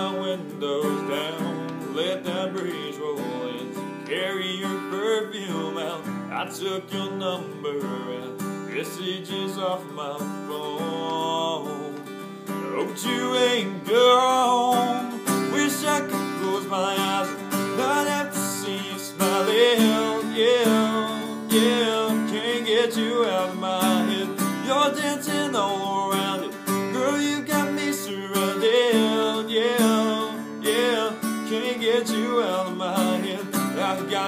windows down, let that breeze roll in. Carry your perfume out. I took your number and messages off my phone. Hope you ain't gone. Wish I could close my eyes and not have to see you smiling. Yeah, yeah, can't get you out of my head. You're dancing all around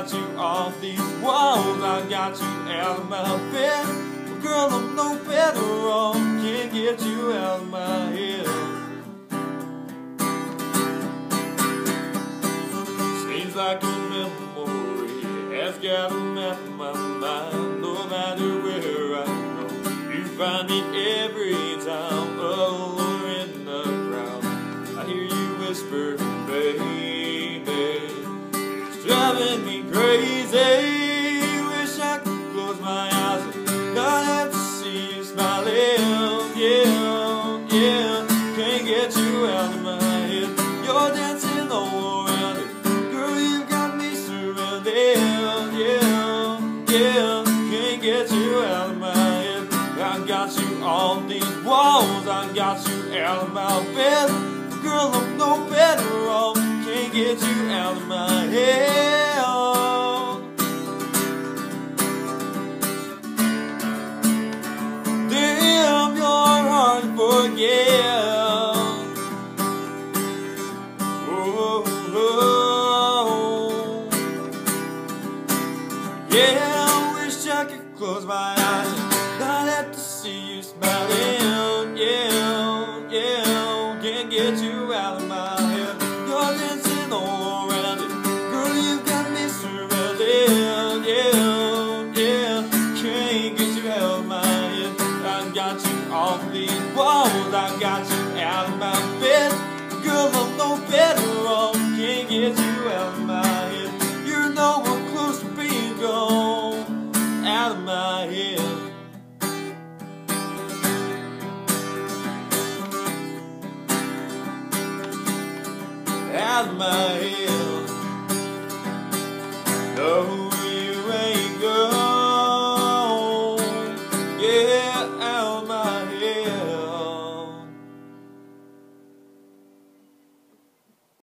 got you off these walls. I got you out of my bed. Girl, I'm no better off. Can't get you out of my head. Seems like a memory has got a map in my mind. No matter where I go, you find me every time alone in the crowd. I hear you whisper, baby, it's driving me crazy. Wish I could close my eyes see you smiling. Yeah, yeah, can't get you out of my head. You're dancing all around. Girl, you got me surrounded. Yeah, yeah, can't get you out of my head. I got you on these walls. I got you out of my bed. Girl, I'm no better off. Can't get you out of my forget. Oh, oh, oh. Yeah, I wish I could close my eyes walls. I got you out of my bed. Girl, I'm no better off. Can't get you out of my head. You're no nowhere close to being gone out of my head. Out of my head. Oh.